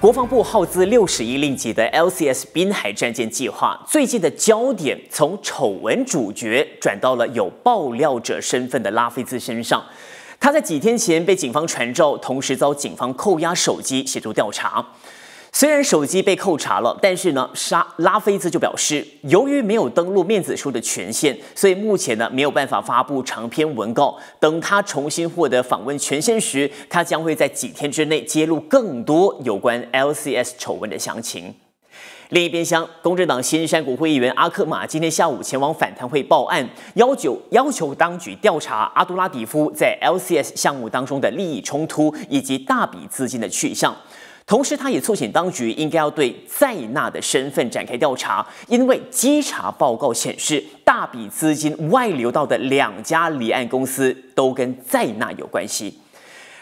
国防部耗资六十亿令吉的 LCS 滨海战舰计划，最近的焦点从丑闻主角转到了有爆料者身份的拉菲兹身上。他在几天前被警方传召，同时遭警方扣押手机协助调查。虽然手机被扣查了，但是呢，沙拉菲兹就表示，由于没有登录面子书的权限，所以目前呢没有办法发布长篇文告。等他重新获得访问权限时，他将会在几天之内揭露更多有关 LCS 丑闻的详情。另一边厢，公正党新山谷会议员阿克马今天下午前往反贪会报案，要求要求当局调查阿杜拉迪夫在 LCS 项目当中的利益冲突以及大笔资金的去向。同时，他也促请当局应该要对在纳的身份展开调查，因为稽查报告显示，大笔资金外流到的两家离岸公司都跟在纳有关系。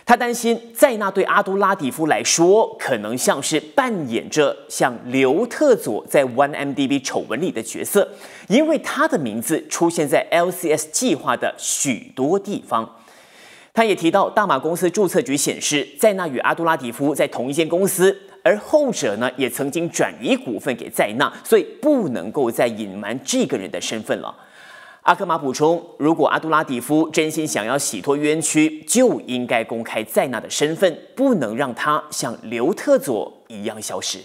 他担心在纳对阿都拉蒂夫来说，可能像是扮演着像刘特佐在 OneMDB 丑闻里的角色，因为他的名字出现在 LCS 计划的许多地方。他也提到，大马公司注册局显示，在那与阿杜拉迪夫在同一间公司，而后者呢也曾经转移股份给在那，所以不能够再隐瞒这个人的身份了。阿克马补充，如果阿杜拉迪夫真心想要洗脱冤屈，就应该公开在那的身份，不能让他像刘特佐一样消失。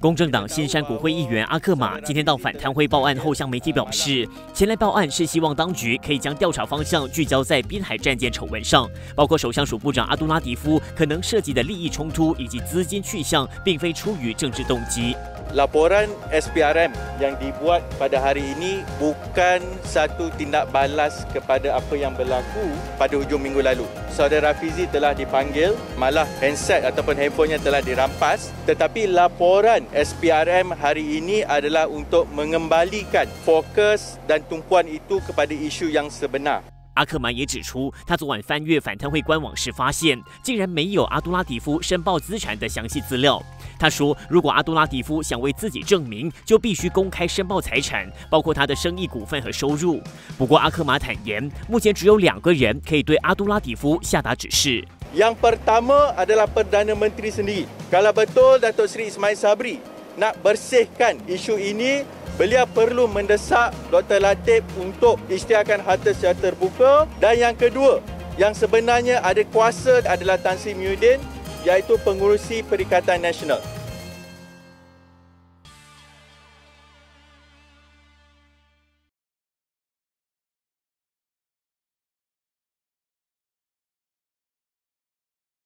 公正党新山谷会议员阿克马今天到反贪会报案后，向媒体表示，前来报案是希望当局可以将调查方向聚焦在滨海战舰丑闻上，包括首相署部长阿杜拉迪夫可能涉及的利益冲突以及资金去向，并非出于政治动机。Laporan SPRM yang dibuat pada hari ini bukan satu tindak balas kepada apa yang berlaku pada hujung minggu lalu. Saudara Fizi telah dipanggil, malah handset ataupun handphonenya telah dirampas. Tetapi laporan SPRM hari ini adalah untuk mengembalikan fokus dan tumpuan itu kepada isu yang sebenar. 阿克曼也指出，他昨晚翻阅反贪会官网时，发现竟然没有阿杜拉蒂夫申报资产的详细资料。他说，如果阿杜拉蒂夫想为自己证明，就必须公开申报财产，包括他的生意股份和收入。不过，阿克马坦言，目前只有两个人可以对阿杜拉蒂夫下达指示。Yang pertama adalah perdana menteri sendiri. Kalau betul Datuk Seri Ismail Sabri nak bersihkan isu ini. beliau perlu mendesak Dr. Latif untuk isytiharkan harta secara terbuka dan yang kedua yang sebenarnya ada kuasa adalah Tan Sri Muhyiddin iaitu pengurusi Perikatan Nasional.